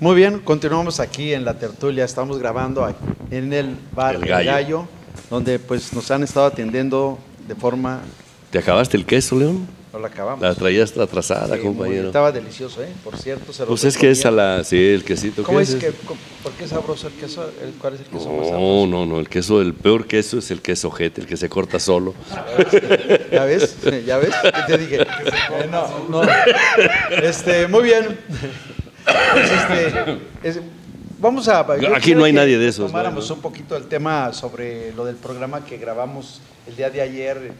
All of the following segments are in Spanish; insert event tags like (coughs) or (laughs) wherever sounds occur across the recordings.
Muy bien, continuamos aquí en la tertulia. Estamos grabando aquí en el bar El Gallo. Gallo, donde pues nos han estado atendiendo de forma. ¿Te acabaste el queso, León? No la acabamos. La traías atrasada, Sí, muy- compañero. estaba delicioso, ¿eh? Por cierto, se lo Pues es que es a la... Sí, el quesito. ¿Cómo ¿qué es es? que, por qué es sabroso el queso? El- ¿Cuál es el queso más No, sabroso? no, no. El queso, el peor queso es el queso jete, el que se corta solo. (laughs) ¿Ya ves? (laughs) ¿Ya ves? ¿Qué te dije? (laughs) Eh, no, no. Este, muy bien. Pues, este, es- vamos a. Aquí no hay nadie de esos, Tomáramos ¿no? un poquito el tema sobre lo del programa que grabamos el día de ayer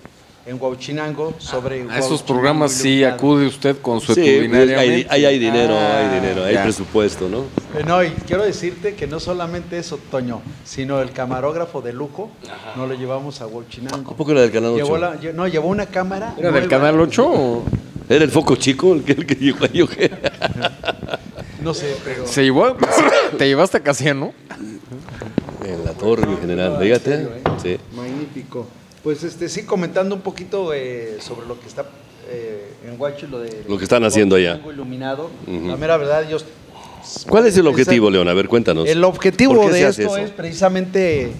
en Huauchinango sobre. A esos Huauchinango programas sí acude usted con su Sí, pues, hay, ahí hay dinero, Ah, hay dinero, hay ya. presupuesto, ¿no? Eh, No, y quiero decirte que no solamente eso, Toño, sino el camarógrafo de lujo, no lo llevamos a Huauchinango. ¿A poco era del Canal 8? Llevó la- no, llevó una cámara. ¿Era del nueva. Canal 8 o ¿Era el foco chico el que, el que llegó ahí? (laughs) No sé, pero. se llevó? (coughs) ¿Te llevaste a Casiano? En la torre, mi general. Fíjate. serio, ¿eh? Sí. Magnífico. Pues este sí, comentando un poquito eh, sobre lo que está eh, en Huacho, lo de Lo que están haciendo allá. Iluminado. Ujú. La mera verdad, yo. ¿Cuál es el objetivo, León? A ver, cuéntanos. El objetivo ¿Por qué de esto eso? es precisamente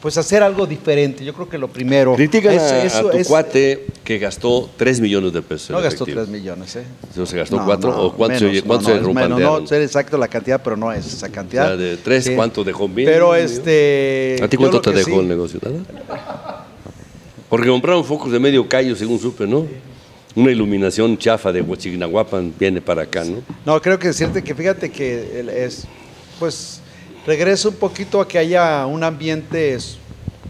pues hacer algo diferente. Yo creo que lo primero. Critican es- a, a eso tu es- cuate que gastó 3 millones de pesos. No gastó efectivo. 3 millones, ¿eh? ¿No ¿Se gastó No, 4? no, ¿O cuánto, menos, se, cuánto no, se menos? No sé exacto la cantidad, pero no es esa cantidad. O sea, de tres, ¿cuánto dejó? Bien, Pero este. ¿A ti cuánto te dejó sí- el negocio? ¿Nada? Porque compraron focos de medio callo, según supe, ¿no? Una iluminación chafa de Huachignahuapan viene para acá, ¿no? No, creo que decirte que fíjate que es, pues, regreso un poquito a que haya un ambiente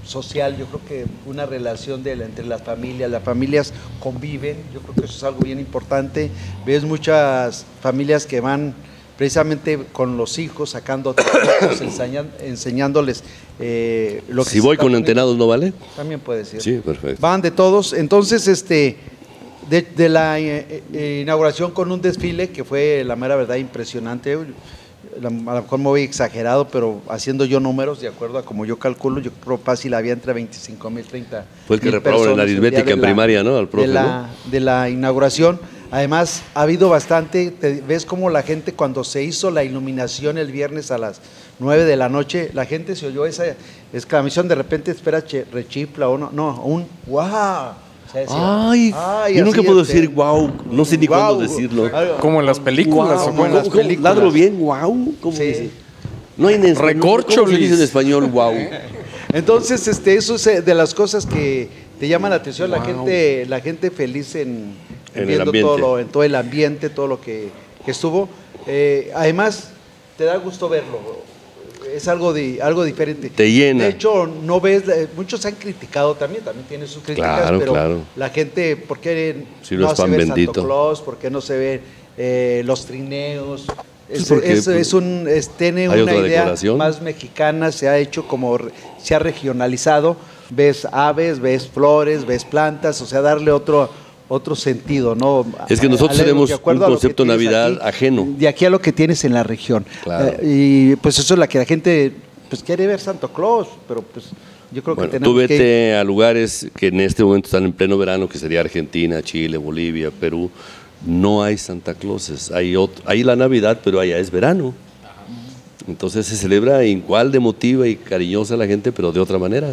social, yo creo que una relación de, entre las familias, las familias conviven, yo creo que eso es algo bien importante, ves muchas familias que van precisamente con los hijos, sacando (coughs) enseñan- enseñándoles eh, lo que Si voy con entenados, ¿no vale? También puede ser. Sí, perfecto. Van de todos. Entonces, este, de, de la eh, eh, inauguración con un desfile que fue, la mera verdad, impresionante. A lo mejor me voy exagerado, pero haciendo yo números, de acuerdo a como yo calculo, yo creo fácil había entre 25 mil, 30 Fue el que reprobó en la aritmética en la- primaria, ¿no? Al profe, de la, de la inauguración. Además, ha habido bastante, te- ves como la gente cuando se hizo la iluminación el viernes a las 9 de la noche, la gente se oyó esa exclamación, de repente espera che- rechifla o no, no, un wow. Ay, "Ay", yo nunca puedo decir wow, no sé ni cuándo "Guau". decirlo. Como en las películas. Guau, ¿o como en las películas. ¿Ladro bien? Wow. ¿Cómo Sí. dice? No hay en español. Recorcholis. ¿Cómo se dice en español wow? (laughs) Entonces, este, eso es eh, de las cosas que te llaman la atención, la gente, la gente feliz en, en En el viendo todo, lo- en todo el ambiente, todo lo que, que estuvo. Eh, además, te da gusto verlo. Es algo de algo diferente. Te llena. De hecho, no ves, eh, muchos han criticado también, también tiene sus críticas, Claro, pero claro. la gente, ¿por qué Si no se ve bendito. Santo Claus? ¿Por qué no se ve eh, los trineos? Pues Es, porque, es- pues, es un, es- tiene una idea decoración. más mexicana, se ha hecho como, se ha regionalizado, ves aves, ves flores, ves plantas, o sea, darle otro, otro sentido, ¿no? Es que nosotros tenemos un concepto Navidad aquí, ajeno. De aquí a lo que tienes en la región. Claro. Eh, y pues eso es la que la gente pues quiere ver Santo Claus, pero pues yo creo Bueno, que tú tenemos vete que... a lugares que en este momento están en pleno verano, que sería Argentina, Chile, Bolivia, Perú. No hay Santa Clauses. Hay, ot- hay la Navidad, pero allá es verano. Entonces se celebra igual de emotiva y cariñosa la gente, pero de otra manera,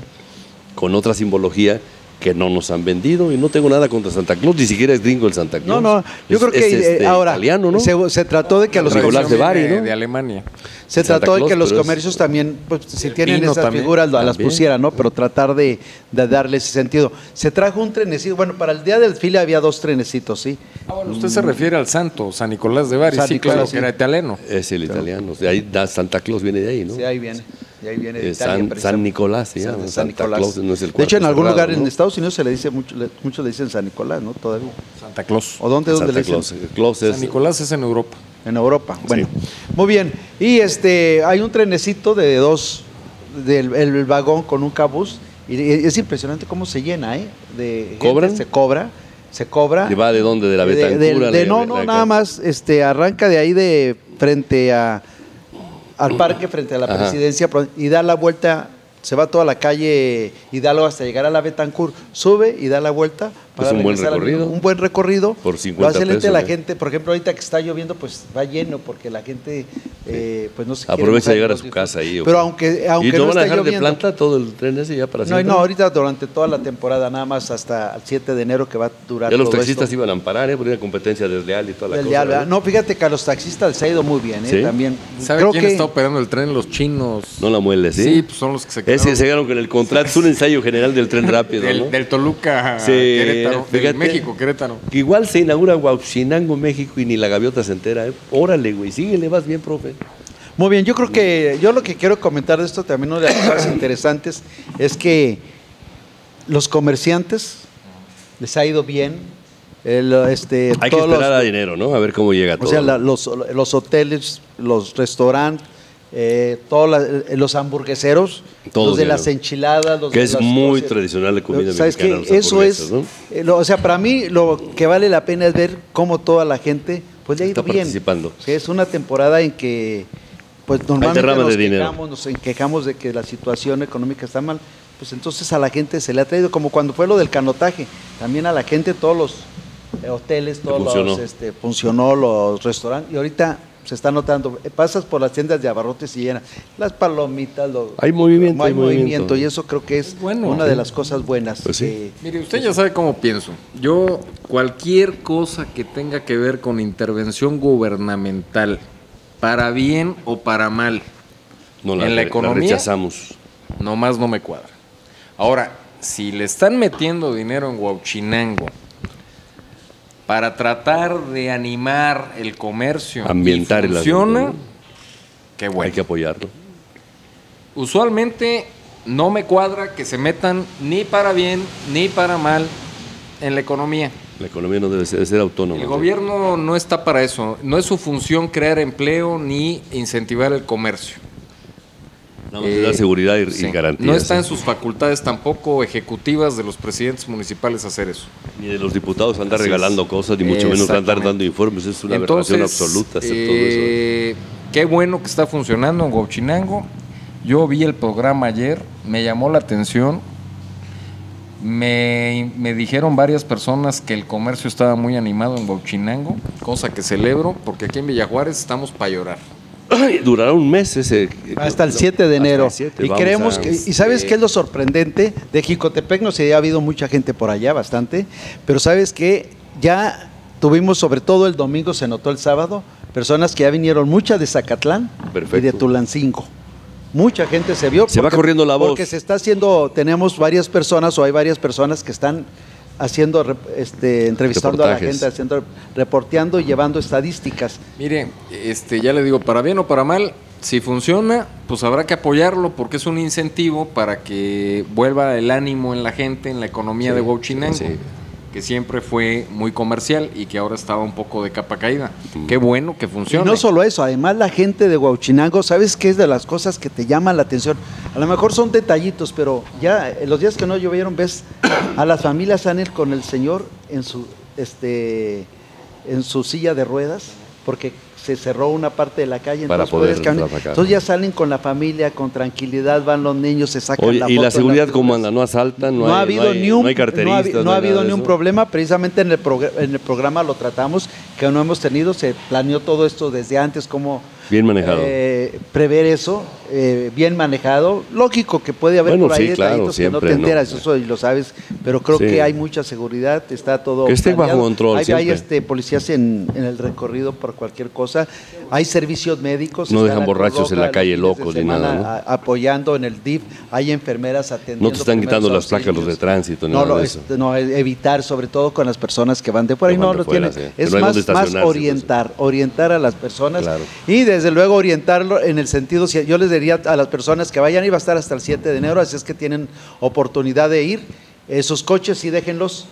con otra simbología que no nos han vendido. Y no tengo nada contra Santa Claus, ni siquiera es gringo el Santa No, Claus. no, yo Es- creo que es, este, eh, ahora italiano, ¿no? se, se trató de que a los Regular de Bari, de, ¿no? de Alemania. Se Santa trató de que los es- comercios también, pues si tienen esas también. figuras, las pusieran, ¿no? Pero tratar de, de darle ese sentido. Se trajo un trenecito, bueno, para el día del desfile había dos trenecitos, ¿sí? Ah, bueno, usted se refiere al santo, San Nicolás de Bari. San sí, Nicolás, claro, sí. que era italiano. Es el italiano. De ahí da Santa Claus viene de ahí, ¿no? Sí, ahí viene. Y ahí viene de Eh, Italia, San. Nicolás se San- llama. San Santa Nicolás. Claus no es el de hecho, en algún lugar en. Estados Unidos se le dice mucho, le- muchos le dicen San Nicolás, ¿no? Todavía. Santa Claus. ¿O dónde, dónde Santa le dicen? Claus. Es San Nicolás es en Europa. En Europa. Bueno, muy bien. Y este, hay un trenecito de dos, del el vagón con un cabús. Y es impresionante cómo se llena, ¿eh? De gente, ¿Cobran? Se cobra, se cobra. ¿Y va de dónde? ¿De la De- Betancura? del- de- Le- no, no, la- nada más, este, arranca de ahí de frente a al parque, frente a la Ajá. presidencia, y da la vuelta, se va toda la calle Hidalgo hasta llegar a la Betancourt, sube y da la vuelta para Es un buen recorrido. Un buen recorrido. Por Lo 50 hace lente pesos, la ¿eh? gente, por ejemplo, ahorita que está lloviendo, pues va lleno porque la gente eh, pues no se Aprovecha mojar llegar a su casa ahí. ¿o Pero aunque, aunque ¿Y no, no, van a dejar de planta todo el tren ese ya para No, siempre? no, ahorita durante toda la temporada, nada más hasta el 7 de enero que va a durar Ya los todo taxistas esto. iban a amparar, ¿eh? Por una competencia desleal y toda la Del cosa. ¿eh? ¿verdad? No, fíjate que a los taxistas les ha ido muy bien, ¿eh? ¿Sí? También. ¿Sabe Creo quién que está operando el tren? Los chinos. No la mueles, ¿sí? Sí, pues son los que se quedaron. Ese se quedaron con el contrato, es un ensayo general del tren (laughs) rápido, del, ¿no? del Toluca Sí, Querétaro. México, Querétaro. Que igual se inaugura Huachinango, México, y ni la gaviota se entera, ¿eh? Órale, güey, síguele, vas bien, profe. Muy bien, yo creo que yo lo que quiero comentar de esto también, una de las cosas interesantes es que los comerciantes les ha ido bien. el, este, Hay que esperar los- a dinero, ¿no? A ver cómo llega todo. O sea, la- los, los hoteles, los restaurantes, eh, todos la- los hamburgueseros, Todo los de dinero. las enchiladas, los Que de es las muy cosas. tradicional la comida ¿Sabes mexicana, qué? Eso es, eh, lo- o sea, para mí lo que vale la pena es ver cómo toda la gente pues le ha ido Está bien. participando. Sí, es una temporada en que pues normalmente nos de quejamos, nos quejamos de que la situación económica está mal, pues entonces a la gente se le ha traído, como cuando fue lo del canotaje, también a la gente todos los eh, hoteles, todos funcionó. los, este, funcionó, los restaurantes, y ahorita se está notando, eh, pasas por las tiendas de abarrotes y llenas, las palomitas, lo- Hay movimiento, hay hay movimiento. y eso creo que es Bueno. una de las cosas buenas. Pues sí. que- Mire, usted ya sabe cómo pienso. Yo, cualquier cosa que tenga que ver con intervención gubernamental, para bien o para mal, No, la, en la economía- rechazamos. nomás no me cuadra. Ahora, si le están metiendo dinero en Huachinango para tratar de animar el comercio Ambientar y el funciona, asunto, qué Hay bueno. que apoyarlo. Usualmente no me cuadra que se metan ni para bien ni para mal en la economía. La economía no debe ser, debe ser autónoma. El ¿no? gobierno no está para eso. No es su función crear empleo ni incentivar el comercio. Nada más le da Eh, seguridad y, y Sí. garantías. No está en sus facultades tampoco ejecutivas de los presidentes municipales hacer eso. Ni de los diputados andar Así es. regalando cosas, ni mucho menos andar dando informes. Es una Entonces, aberración absoluta hacer todo eso. eh, Qué bueno que está funcionando en Huachinango. Yo vi el programa ayer, me llamó la atención. Me, me dijeron varias personas que el comercio estaba muy animado en Huachinango, cosa que celebro, porque aquí en Villajuárez estamos para llorar. Durará un mes ese. Hasta el no, 7 de enero. el 7, y creemos a- que, y sabes qué es lo sorprendente de Jicotepec, no sé, ha habido mucha gente por allá, bastante, pero sabes que ya tuvimos, sobre todo el domingo, se notó el sábado, personas que ya vinieron, muchas de Zacatlán y de. Tulancingo. Mucha gente se vio. Se va corriendo la voz. Porque se está haciendo, tenemos varias personas o hay varias personas que están haciendo, este, entrevistando a la gente, haciendo, reporteando y llevando estadísticas. Mire, este, ya le digo, para bien o para mal, si funciona, pues habrá que apoyarlo porque es un incentivo para que vuelva el ánimo en la gente, en la economía Sí, de Huachinango, sí, sí. que siempre fue muy comercial y que ahora estaba un poco de capa caída. Qué bueno que Y funcione. no solo eso, además la gente de Huachinango, ¿sabes qué es de las cosas que te llaman la atención? A lo mejor son detallitos, pero ya en los días que no llovieron, ves a las familias han ir con el señor en su este en su silla de ruedas, porque se cerró una parte de la calle, Para entonces poder. Entonces ya salen con la familia, con tranquilidad, van los niños, se sacan Oye, la ¿y foto la seguridad las cómo anda? ¿No asaltan? No, No, ha hay, habido no hay- ni un no hay carteristas. no ha, no ha habido ni un problema precisamente en el en el programa lo tratamos que no hemos tenido se planeó todo esto desde antes cómo Bien manejado. eh, prever eso eh, bien manejado lógico que puede haber Bueno, por ahí sí, claro, detallitos que no siempre, te ¿no? enteras eso y lo sabes pero creo Sí. que hay mucha seguridad está todo Que esté bajo control hay, hay, siempre. este policías en, en el recorrido por cualquier cosa hay servicios médicos No dejan borrachos en la calle de locos ni nada, ¿no? a- apoyando en el DIF hay enfermeras atendiendo No te están quitando las placas los de tránsito, ni no, nada de eso. este, no, e- evitar sobre todo con las personas que van de y van no de lo fuera, tienen sí. Es no más, más estacionarse, orientar orientar a las personas Claro. y desde luego orientarlo en el sentido si yo les diría a las personas que vayan y va a estar hasta el 7 de enero así es que tienen oportunidad de ir esos coches sí déjenlos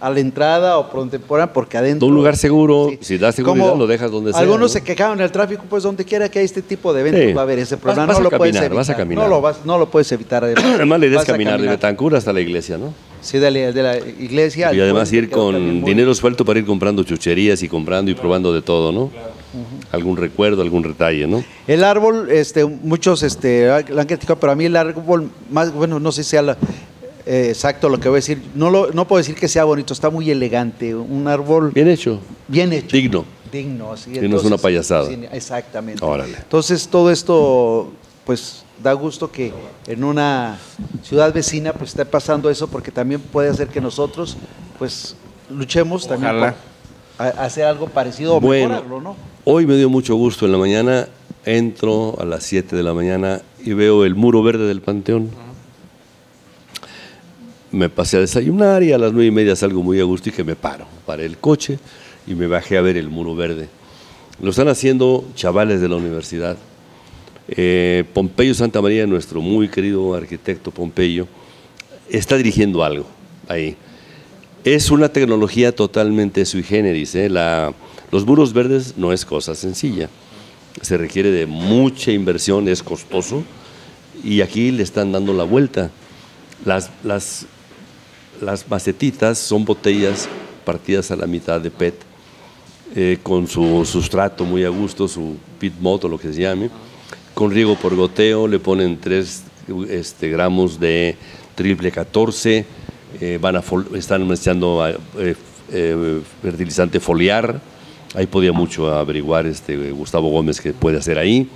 a la entrada o por donde puedan, porque adentro. Un lugar seguro, si da seguridad, Como lo dejas donde sea, Algunos ¿no? se quejaban en el tráfico, pues donde quiera que hay este tipo de eventos Sí. va a haber ese problema. vas no a lo puedes evitar. vas a caminar. No lo, vas, no lo puedes evitar. Además, la idea es Vas a caminar de Betancur hasta la iglesia, ¿no? Sí, de la, de la iglesia. Y además ir con dinero suelto para ir comprando chucherías y comprando y probando de todo, ¿no? Algún recuerdo, algún detalle, ¿no? El árbol, este, muchos este, lo han criticado, pero a mí el árbol más, bueno, no sé si sea la- eh, exacto lo que voy a decir. No, lo, no puedo decir que sea bonito, está muy elegante. Un árbol Bien hecho. bien hecho. Digno. Digno, así. Y no es una payasada. sí, exactamente. Órale. Entonces, todo esto, pues, da gusto que en una ciudad vecina, pues, esté pasando eso, porque también puede hacer que nosotros, pues, luchemos también por a- hacer algo parecido o Bueno, mejorarlo, ¿no? hoy me dio mucho gusto. En la mañana entro a las 7 de la mañana y veo el muro verde del Panteón. Me pasé a desayunar y a las nueve y media salgo muy a gusto y que me paro. Paré el coche y me bajé a ver el muro verde. Lo están haciendo chavales de la universidad. Eh, Pompeyo Santa María, nuestro muy querido arquitecto Pompeyo, está dirigiendo algo ahí. Es una tecnología totalmente sui generis. ¿eh? Los muros verdes no es cosa sencilla. Se requiere de mucha inversión, es costoso. Y aquí le están dando la vuelta. Las, macetitas son botellas partidas a la mitad de PET, eh, con su sustrato muy a gusto, su pit mot o lo que se llame. Con riego por goteo le ponen 3 gramos de triple 14, eh, van a están echando a- eh, eh, fertilizante foliar. Ahí podía mucho averiguar este Gustavo Gómez qué puede hacer ahí.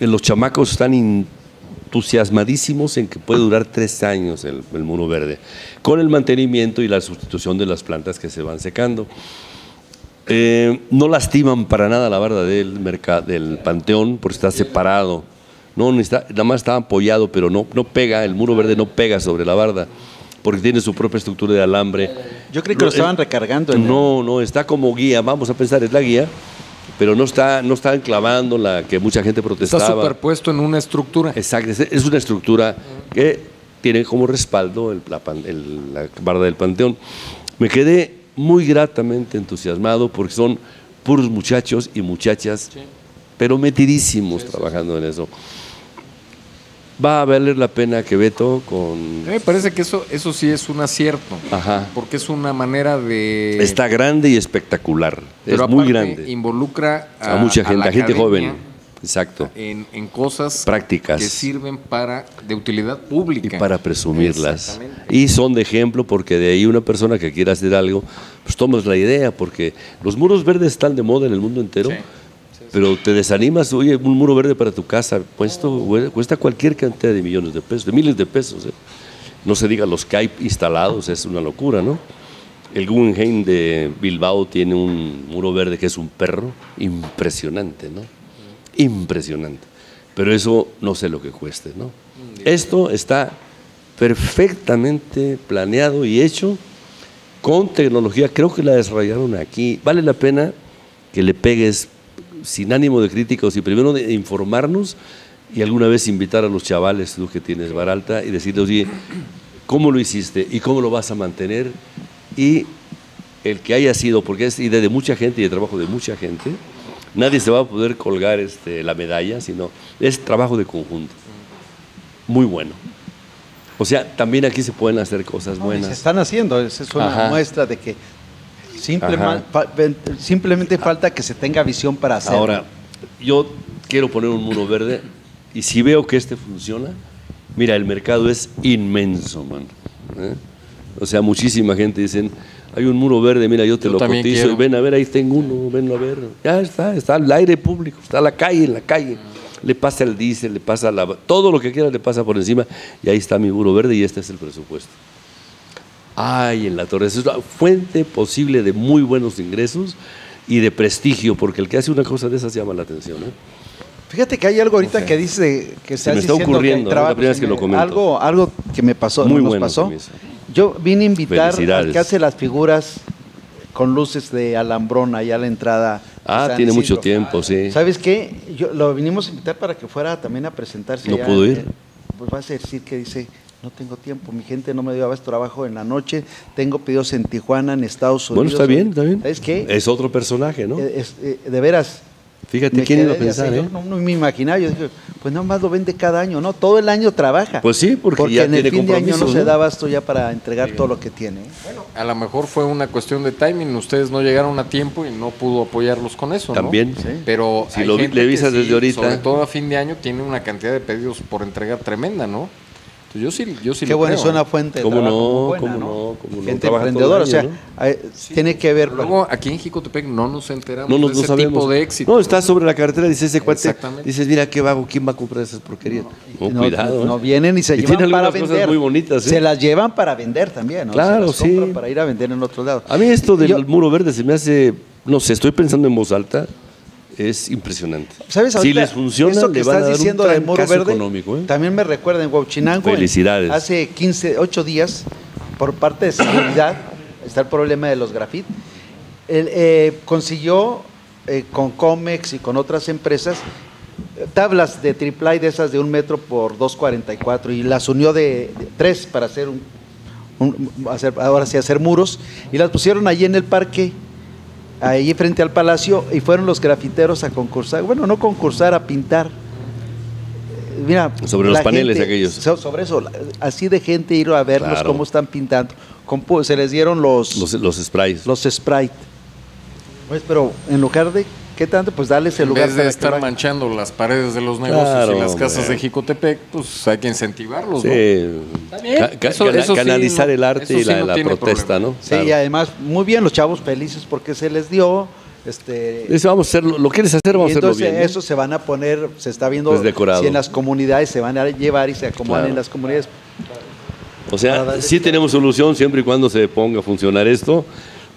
Eh, Los chamacos están entusiasmadísimos en que puede durar tres años el, muro verde, con el mantenimiento y la sustitución de las plantas que se van secando. No lastiman para nada la barda del, del panteón porque está separado. No, está- nada más está apoyado, pero no, no pega, el muro verde no pega sobre la barda porque tiene su propia estructura de alambre. Yo creí que lo estaban eh, recargando. en- No, no, está como guía, vamos a pensar, es la guía, pero no está, no está enclavando la que mucha gente Está protestaba. superpuesto en una estructura. Exacto, es- es una estructura que tiene como respaldo el- la, el- la barda del panteón. Me quedé muy gratamente entusiasmado porque son puros muchachos y muchachas, pero metidísimos trabajando en eso. Va a valer la pena que Beto con... Me parece que eso, eso sí es un acierto. Ajá. Porque es una manera de. Está grande y espectacular, pero es muy grande. Involucra a, A mucha a gente, la a gente joven. Exacto. En, en cosas Prácticas. que sirven para de utilidad pública. y para presumirlas. Exactamente. Y son de ejemplo porque de ahí una persona que quiera hacer algo, pues tomas la idea, porque los muros verdes están de moda en el mundo entero, Sí. Pero te desanimas, oye, un muro verde para tu casa, puesto, güey, cuesta cualquier cantidad de millones de pesos, de miles de pesos. ¿eh? No se diga los que hay instalados, es una locura, ¿no? El Guggenheim de Bilbao tiene un muro verde que es un perro impresionante, ¿no? Impresionante. Pero eso no sé lo que cueste, ¿no? Esto está perfectamente planeado y hecho con tecnología. Creo que la desarrollaron aquí. Vale la pena que le pegues sin ánimo de críticos y primero de informarnos y alguna vez invitar a los chavales, tú que tienes Baralta, y decirles, oye, ¿cómo lo hiciste y cómo lo vas a mantener? Y el que haya sido, porque es idea de mucha gente y de trabajo de mucha gente, nadie se va a poder colgar este, la medalla, sino es trabajo de conjunto. Muy bueno. O sea, también aquí se pueden hacer cosas No, buenas. Se están haciendo, es una Ajá. muestra de que simple- fa- ven- simplemente falta que se tenga visión para hacerlo. Ahora, yo quiero poner un muro verde y si veo que este funciona, mira, el mercado es inmenso, man. ¿eh? O sea, muchísima gente dicen, hay un muro verde, mira, yo te Yo lo cotizo quiero. y ven a ver, ahí tengo uno, venlo a ver. Ya está, está al aire público, está a la calle, en la calle. Le pasa el diésel, le pasa la, todo lo que quiera le pasa por encima y ahí está mi muro verde y este es el presupuesto. Ay, en la torre. Es una fuente posible de muy buenos ingresos y de prestigio, porque el que hace una cosa de esas llama la atención. ¿eh? Fíjate que hay algo ahorita que dice que Se estás me está ocurriendo, hay ¿no? La primera vez que lo comento. Algo, algo que me pasó, Muy bueno pasó. se. Yo vine a invitar al que hace las figuras con luces de alambrón allá a la entrada. Ah, San tiene mucho tiempo, sí. ¿Sabes qué? Yo lo vinimos a invitar para que fuera también a presentarse. No allá. pudo ir. Eh, Pues vas a decir que dice, no tengo tiempo, mi gente no me dio a veces trabajo en la noche, tengo pedidos en Tijuana, en Estados Unidos. Bueno, está bien, está bien. ¿Sabes qué? Es otro personaje, ¿no? Eh, es- eh, de veras. Fíjate, me ¿quién iba a pensar, así, eh? yo no, no me imaginaba, yo dije, pues nada más lo vende cada año, ¿no? Todo el año trabaja. Pues sí, porque ya en el tiene fin de año no se da abasto ya para entregar todo lo que tiene. ¿eh? A lo mejor fue una cuestión de timing. Ustedes no llegaron a tiempo y no pudo apoyarlos con eso. ¿no? También. Pero Si hay lo gente le que avisas sí, desde ahorita. Sobre todo a fin de año tiene una cantidad de pedidos por entregar tremenda, ¿no? Yo sí, yo sí Qué creo, es una ¿eh? fuente de ¿Cómo trabajo no? buena, ¿Cómo ¿no? ¿Cómo no? Gente emprendedora, o sea, año, eh, tiene que ver... Luego, aquí en Jicotepec no nos enteramos No, no, de no ese sabemos. tipo de éxito. No, estás sobre la carretera, dices ese cuate. Exactamente. Dices, mira qué vago, ¿quién va a comprar esas porquerías? No, no, cuidado. no ¿eh? vienen y se Y llevan tiene para algunas cosas vender. muy bonitas, ¿eh? Se las llevan para vender también, ¿no? Claro, Se las sí. para ir a vender en otro lado. A mí esto del Yo- muro verde se me hace, no sé, estoy pensando en voz alta, es impresionante. ¿Sabes? si Ahorita, les funciona, esto que le van a estás dar diciendo un muro trancazo verde, económico. ¿eh? también me recuerda en Huachinango. en- Felicidades. hace 15, 8 días, por parte de seguridad, (clears throat) está el problema de los grafit. Él, eh, consiguió eh, con Comex y con otras empresas tablas de triple de esas de un metro por 2.44 y las unió de, de tres para hacer un, un- hacer, ahora sí hacer muros y las pusieron allí en el parque ahí frente al palacio y fueron los grafiteros a concursar, bueno, no concursar, a pintar. Eh, Mira, Sobre los paneles gente- aquellos. so- Sobre eso, así de gente ir a verlos Claro. cómo están pintando. Se les dieron los, Los, los sprays. los Sprite. Pues, pero en lugar de, ¿qué tanto? Pues darles el En lugar vez de estar manchando las paredes de los negocios Claro, y las casas hombre. de Jicotepec, pues hay que incentivarlos, Sí, ¿no? ca- ca- Eso- cana- eso sí canalizar el arte y sí la, no la tiene protesta, problema. ¿no? Sí, Claro. y además, muy bien los chavos felices porque se les dio. Este, Dice, vamos a hacerlo, lo quieres hacer, vamos a hacerlo entonces bien. ¿no? eso se van a poner, se está viendo Pues decorado. si en las comunidades se van a llevar y se acomodan Claro. en las comunidades. O sea, sí tenemos solución siempre y cuando se ponga a funcionar esto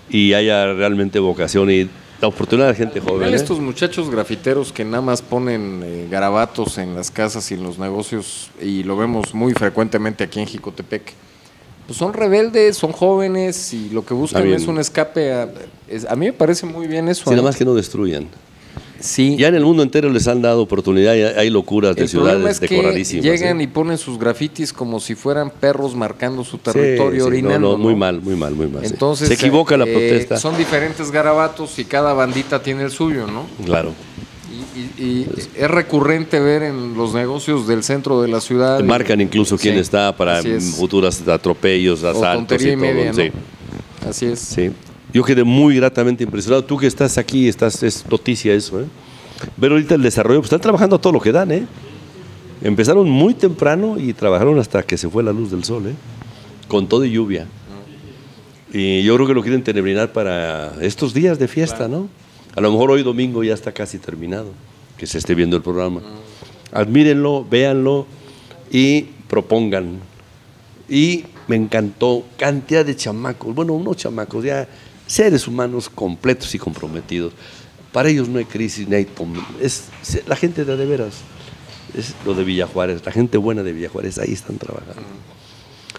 y haya realmente vocación y la oportunidad de gente joven. ¿eh? estos muchachos grafiteros que nada más ponen eh, garabatos en las casas y en los negocios y lo vemos muy frecuentemente aquí en Jicotepec. Pues son rebeldes, son jóvenes y lo que buscan es un escape. A, es- a mí me parece muy bien eso. Sí, nada ¿eh? más que no destruyan. Sí. Ya en el mundo entero les han dado oportunidad, y hay locuras de El ciudades es que decoradísimas. llegan ¿eh? y ponen sus grafitis como si fueran perros marcando su territorio, sí, orinando. no, muy ¿no? mal, muy mal, muy mal. Entonces, se equivoca la eh, protesta. Son diferentes garabatos y cada bandita tiene el suyo, ¿no? Claro. Y, y- y es recurrente ver en los negocios del centro de la ciudad. Marcan incluso quién Sí, está para futuros atropellos, asaltos y todo. sí, Así es. sí. Yo quedé muy gratamente impresionado. Tú que estás aquí, estás, es noticia eso, ¿eh? Ver ahorita el desarrollo, pues están trabajando a todo lo que dan, ¿eh? Empezaron muy temprano y trabajaron hasta que se fue la luz del sol, ¿eh? Con todo y lluvia. Y yo creo que lo quieren tenebrinar para estos días de fiesta, ¿no? A lo mejor hoy domingo ya está casi terminado, que se esté viendo el programa. Admírenlo, véanlo y propongan. Y me encantó cantidad de chamacos, bueno, unos chamacos ya seres humanos completos y comprometidos. Para ellos no hay crisis, ni hay tom- es es la gente de de veras. Es lo de Villajuárez, la gente buena de Villajuárez, ahí están trabajando.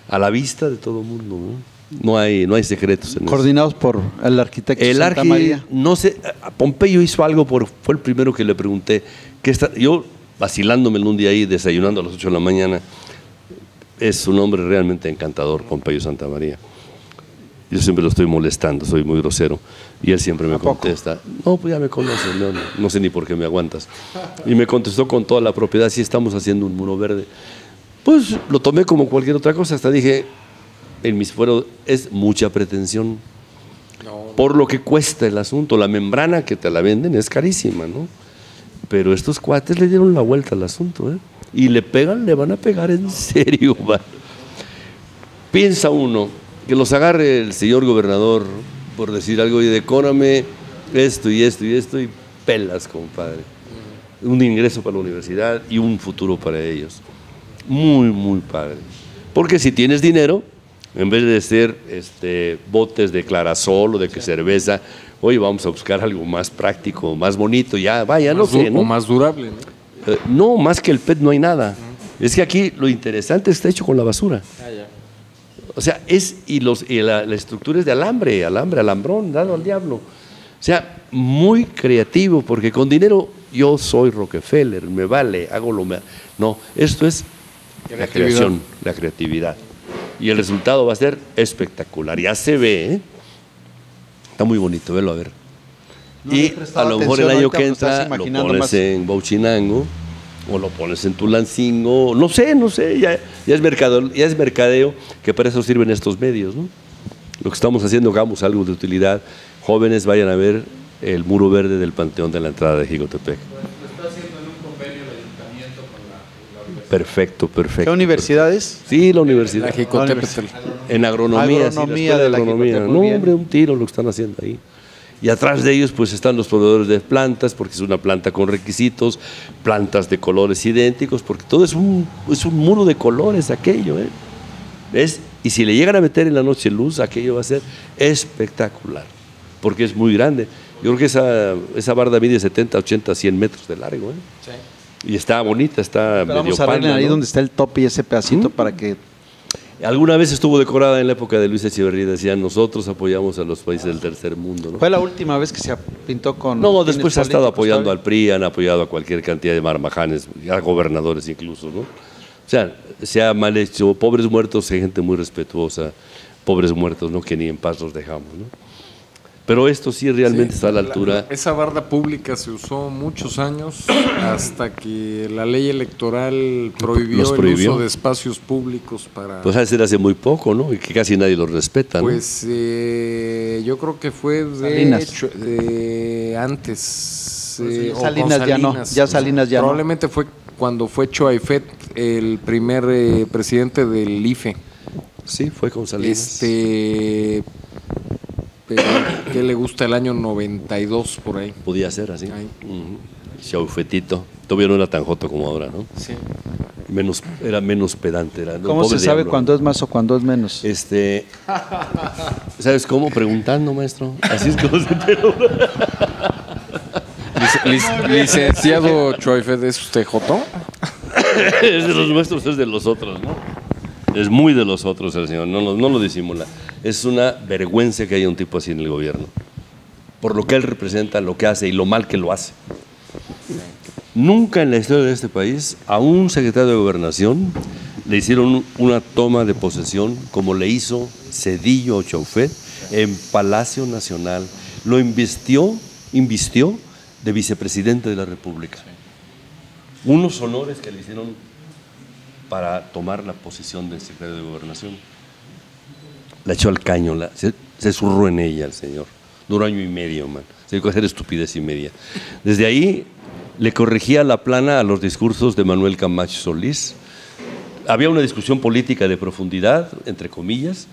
A la vista de todo el mundo, ¿no? No hay, no hay secretos en eso. Coordinados por el arquitecto El Santa Arqui, María. no sé, Pompeyo hizo algo, por, fue el primero que le pregunté. Que está, yo, vacilándome un día ahí, desayunando a las 8 de la mañana, es un hombre realmente encantador, Pompeyo Santa María. Yo siempre lo estoy molestando, soy muy grosero. Y él siempre me ¿A poco? contesta, no, pues ya me conoces, no, no, no sé ni por qué me aguantas. Y me contestó con toda la propiedad, sí estamos haciendo un muro verde. Pues lo tomé como cualquier otra cosa, hasta dije, en mis fueros es mucha pretensión por lo que cuesta el asunto. La membrana que te la venden es carísima, ¿no? Pero estos cuates le dieron la vuelta al asunto, ¿eh? Y le pegan, le van a pegar en (laughs) serio, va. Piensa uno que los agarre el señor gobernador por decir algo y decórame esto y esto y esto y pelas, compadre. Un ingreso para la universidad y un futuro para ellos. Muy, muy padre. Porque si tienes dinero, en vez de ser este, botes de clarasol o de que cerveza, oye, vamos a buscar algo más práctico, más bonito, ya, vaya, no Más sé, ¿no? O más durable, ¿no? Eh, no, más que el PET no hay nada. Es que aquí lo interesante está hecho con la basura. O sea, es, y, los, y la, la estructura es de alambre, alambre, alambrón, dado al diablo. O sea, muy creativo, porque con dinero yo soy Rockefeller, me vale, hago lo me... No, esto es la creación, la creatividad. Y el resultado va a ser espectacular. Ya se ve, ¿eh? Está muy bonito, velo a ver. No y a lo mejor el año que entra lo pones más. en Bauchinango o lo pones en Tulancingo, no sé, no sé, ya, ya es mercado, ya es mercadeo, que para eso sirven estos medios, ¿no? Lo que estamos haciendo, hagamos algo de utilidad. Jóvenes vayan a ver el muro verde del Panteón de la entrada de Jicotepec. perfecto, perfecto. ¿Qué universidades? Sí, la universidad. La. En agronomía, sí, la Agronomía escuela de la agronomía. No, hombre, un tiro lo que están haciendo ahí. Y atrás de ellos pues están los proveedores de plantas, porque es una planta con requisitos, plantas de colores idénticos, porque todo es un, es un muro de colores aquello. ¿eh? ¿Ves? Y si le llegan a meter en la noche luz, aquello va a ser espectacular, porque es muy grande. Yo creo que esa, esa barda mide 70, 80, 100 metros de largo. ¿eh? Y está bonita, está Pero medio vamos a ver ahí ¿no? donde está el tope y ese pedacito para que Alguna vez estuvo decorada en la época de Luis Echeverría, decían, nosotros apoyamos a los países del tercer mundo. ¿no? fue la última vez que se pintó con No, después ha estado apoyando al. PRI, han apoyado a cualquier cantidad de marmajanes, a gobernadores incluso, ¿no? O sea, se ha mal hecho, pobres muertos, hay gente muy respetuosa, pobres muertos, ¿no? Que ni en paz los dejamos, ¿no? Pero esto sí realmente está a la altura. Esa barda pública se usó muchos años (clears throat) hasta que la ley electoral prohibió, Los prohibió. el uso de espacios públicos para... Pues ha de ser hace muy poco, ¿no? Y que casi nadie los respeta, ¿no? Pues eh, yo creo que fue de, Salinas. hecho, de antes. Pues eh, Salinas ya no, ya Salinas ya no. Probablemente fue cuando fue Choaifet el primer eh, presidente del IFE. sí, fue con Salinas. Este. Pero, ¿Qué le gusta el año 92 por ahí? Podía ser así. Ay. Ujú. Chaufetito. Todavía no era tan joto como ahora, ¿no? Sí. Menos, era menos pedante. Era, ¿Cómo se sabe diablo. cuándo es más o cuándo es menos? Este, ¿Sabes cómo? Preguntando, maestro. Así es como se. Lic- lic- (laughs) licenciado Choaifet, ¿es usted Joto? Es de los nuestros, es de los otros, ¿no? Es muy de los otros el señor, no, lo- disimula. Es una vergüenza que haya un tipo así en el gobierno. Por lo que él representa, lo que hace y lo mal que lo hace. Nunca en la historia de este país a un secretario de gobernación le hicieron una toma de posesión como le hizo Cedillo Chaufet en Palacio Nacional. Lo invistió, invistió de vicepresidente de la República. Unos honores que le hicieron para tomar la posición del secretario de gobernación. La echó al caño, la- se, se zurró en ella el señor. Duró año y medio, man. Se dedicó a hacer estupidez y media. Desde ahí le corregía la plana a los discursos de Manuel Camacho Solís. Había una discusión política de profundidad, entre comillas,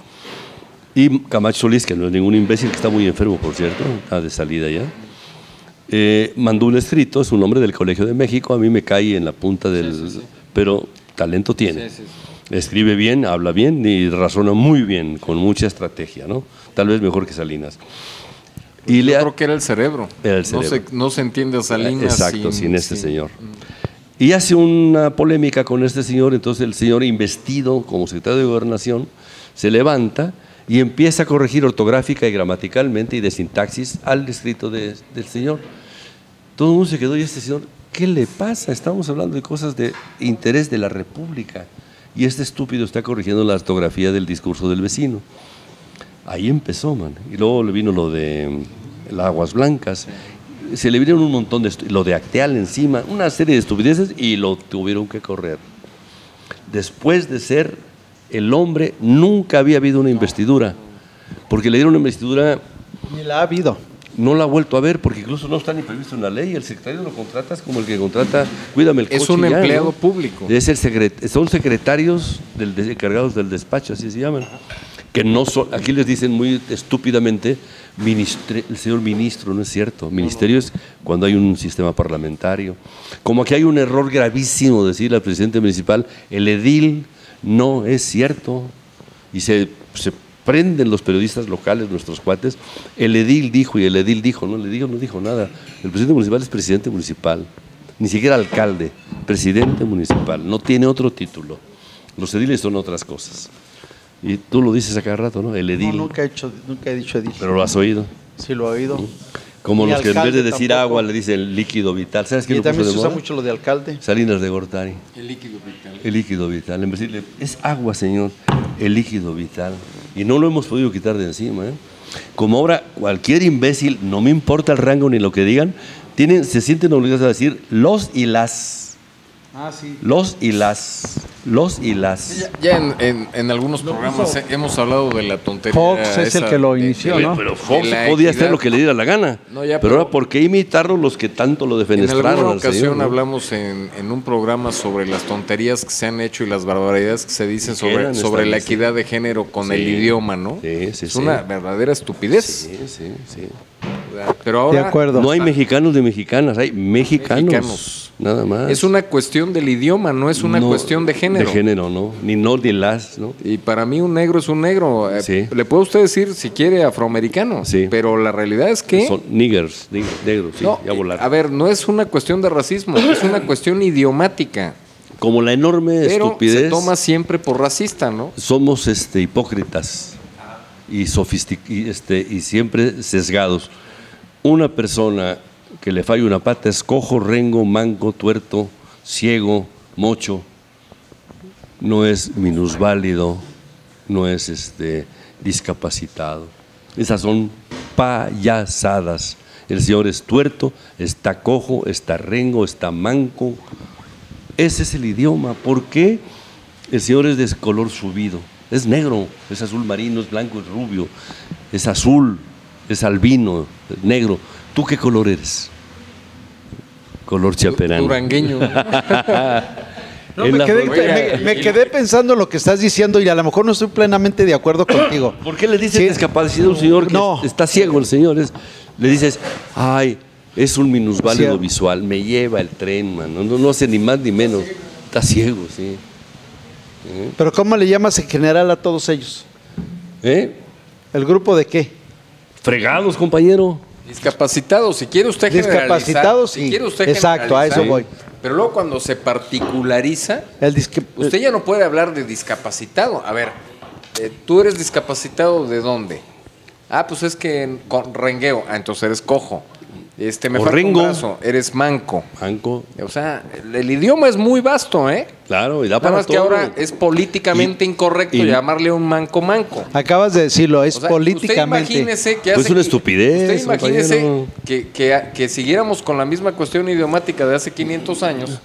y Camacho Solís, que no es ningún imbécil, que está muy enfermo, por cierto, está de salida ya, eh, mandó un escrito, es un hombre del Colegio de México, a mí me cae en la punta del... Pero talento tiene. Escribe bien, habla bien y razona muy bien, con mucha estrategia, ¿no? Tal vez mejor que Salinas. Y Yo le creo que era el cerebro. Era el No, cerebro. se, no se entiende a Salinas Exacto, sin, este sin- señor. Y hace una polémica con este señor, entonces el señor investido como secretario de gobernación se levanta y empieza a corregir ortográfica y gramaticalmente y de sintaxis al escrito de- del señor. Todo el mundo se quedó y este señor, ¿qué le pasa? Estamos hablando de cosas de interés de la República. Y este estúpido está corrigiendo la ortografía del discurso del vecino. Ahí empezó, man. Y luego le vino lo de mm, las aguas blancas. Se le vinieron un montón de... Lo de Acteal encima, una serie de estupideces y lo tuvieron que correr. Después de ser el hombre, nunca había habido una investidura. Porque le dieron una investidura, Ni la ha habido. No la ha vuelto a ver, porque incluso no está ni previsto en la ley. El secretario lo contratas como el que contrata, cuídame el Es coche un y ya, empleado ¿no? público. Es el secret- son secretarios del, de- encargados del despacho, así se llaman. Que no son, aquí les dicen muy estúpidamente, ministre- el señor ministro, no es cierto. Ministerio es cuando hay un sistema parlamentario. Como aquí hay un error gravísimo decirle al presidente municipal, el edil no es cierto. Y se, se prenden los periodistas locales, nuestros cuates, el edil dijo y el edil dijo, no, el edil no dijo nada. El presidente municipal es presidente municipal, ni siquiera alcalde, presidente municipal, no tiene otro título. Los ediles son otras cosas. Y tú lo dices a cada rato, ¿no? El No, edil, nunca, he hecho, nunca he dicho edil. pero lo has oído. Sí lo he oído. Como los que en vez de decir tampoco. agua le dicen líquido vital. ¿Sabes qué Y lo puso también de se usa moda? mucho lo de alcalde. Salinas de Gortari. El líquido vital. El líquido vital. En vez de decirle, es agua, señor. El líquido vital. Y no lo hemos podido quitar de encima. ¿eh? Como ahora cualquier imbécil, no me importa el rango ni lo que digan, tienen, se sienten obligados a decir los y las. Ah, sí. Los y las. Los y las. Ya, ya en, en- en algunos programas hemos hablado de la tontería. Fox es el que lo inició, de- ¿no? Pero Fox podía equidad. hacer lo que le diera la gana. No, ya, pero, pero- ahora, ¿por qué imitarlo los que tanto lo En defenestraron? alguna al ocasión señor, no? hablamos en, en un programa sobre las tonterías que se han hecho y las barbaridades que se dicen sobre, sobre la equidad de género con Sí. el idioma, ¿no? Sí, sí, es sí. una verdadera estupidez. Sí, sí, sí. Pero ahora De acuerdo. No hay mexicanos de mexicanas, hay mexicanos. Mexicanos. Nada más. es una cuestión del idioma, no es una No, cuestión de género. De género, no. Ni no, ni las, ¿no? Y para mí un negro es un negro. Eh, Sí. Le puede usted decir si quiere afroamericano. Sí. Pero la realidad es que... Son niggers, nig- negros, sí, No, ya volaron. a ver, no es una cuestión de racismo, es una (coughs) cuestión idiomática. Como la enorme Pero estupidez. se toma siempre por racista, ¿no? somos este, hipócritas y, sofistic- y, este, y siempre sesgados. Una persona que le falla una pata es cojo, rengo, manco, tuerto, ciego, mocho. No es minusválido, no es este, discapacitado. Esas son payasadas. El señor es tuerto, está cojo, está rengo, está manco. Ese es el idioma. ¿Por qué? El señor es de color subido. Es negro, es azul marino, es blanco, es rubio, es azul, es albino, negro. ¿Tú qué color eres? Color chaperano. Durangueño. (laughs) No, me, quedé, Oiga, me- me y- quedé pensando lo que estás diciendo y a lo mejor no estoy plenamente de acuerdo contigo. (coughs) ¿Por qué le dices Sí. discapacidad a un señor que No. está ciego el señor? Es- le dices, ay, es un minusválido visual, me lleva el tren, man. No, no hace ni más ni menos. Está ciego, sí. Pero ¿cómo le llamas en general a todos ellos? ¿Eh? ¿El grupo de qué? Fregados, compañero. Discapacitados, si quiere usted generalizar. Discapacitados, si sí. quiere usted Exacto, a eso voy. Pero luego cuando se particulariza, El usted ya no puede hablar de discapacitado. A ver, eh, ¿tú eres discapacitado de dónde? Ah, pues es que en- con rengueo. Ah, entonces eres cojo. Este, me O falta rengo. un brazo. Eres manco. Manco, O sea, el, el idioma es muy vasto, ¿eh? claro, y da Nada para más que ahora es políticamente Y- incorrecto y- llamarle a un manco manco. Acabas de decirlo, es O sea, políticamente. Usted imagínese que Pues hace una qui- estupidez, Usted imagínese que, que, que siguiéramos con la misma cuestión idiomática de hace 500 años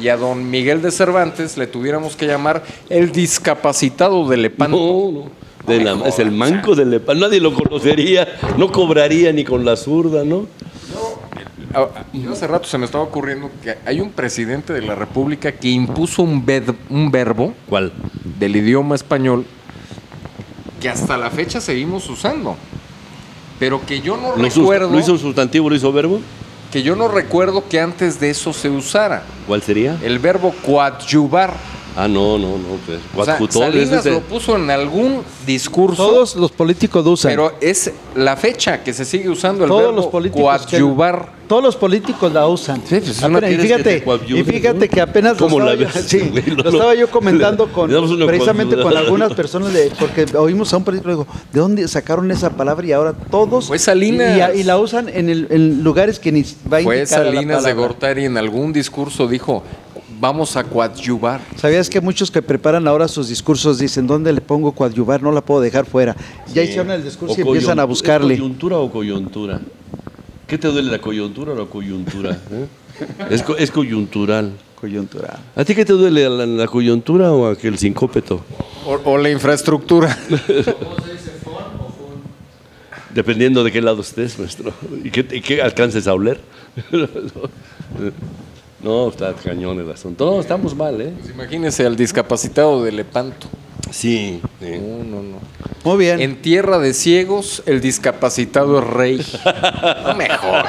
y a don Miguel de Cervantes le tuviéramos que llamar el discapacitado de Lepanto. No, no. De la- es el manco del Lepan. Nadie lo conocería, no cobraría ni con la zurda, ¿no? Ah, Yo hace rato se me estaba ocurriendo que hay un presidente de la República que impuso un, ved- un verbo ¿Cuál? del idioma español que hasta la fecha seguimos usando. Pero que yo no ¿Lo, sus- recuerdo ¿Lo hizo un sustantivo, lo hizo verbo? que yo no recuerdo que antes de eso se usara. ¿Cuál sería? El verbo coadyuvar. Ah, no, no, no. Pues, O sea, Salinas ese- lo puso en algún discurso, Todos los políticos lo usan. pero es la fecha que se sigue usando el todos verbo los políticos. que- coadyuvar. todos los políticos la usan. Sí, pues, es una- Apenas- y ¿Quieres que fíjate, te coadyuve, y fíjate que apenas lo ¿Cómo estaba, la yo, sí, (laughs) lo Lo- estaba yo comentando le- con precisamente con algunas personas de, porque oímos a un político y digo, ¿de dónde sacaron esa palabra? Y ahora todos Fue Salinas. y, y la usan en, el- en lugares que ni va a la Salinas de. Gortari en algún discurso dijo, vamos a coadyuvar. ¿Sabías que muchos que preparan ahora sus discursos dicen, ¿dónde le pongo coadyuvar? No la puedo dejar fuera. Ya hicieron el discurso y empiezan a buscarle. ¿Es coyuntura o coyuntura? ¿Qué te duele la coyuntura o la coyuntura? eh? Es, co- es coyuntural. Coyuntural. ¿A ti qué te duele, la, la coyuntura o aquel sincópeto? O, o la infraestructura. (laughs) Dependiendo de qué lado estés, maestro. ¿Y qué, y qué alcances a oler? (laughs) No, está cañón el asunto. No, estamos mal, ¿eh? Pues imagínese al discapacitado de Lepanto. Sí. sí. No, no, no. Muy bien. En tierra de ciegos, el discapacitado es rey. (laughs) No mejor.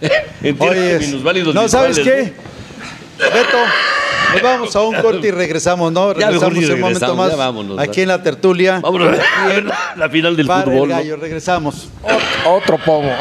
(laughs) Entiendo Oye, que minusválidos no, ¿sabes qué? Beto, nos vamos a un corte y regresamos, ¿no? Ya, Regresamos un momento más vámonos, aquí en la tertulia. Vámonos a ver (laughs) la final del fútbol. el ¿no? gallo, regresamos. Otro pomo.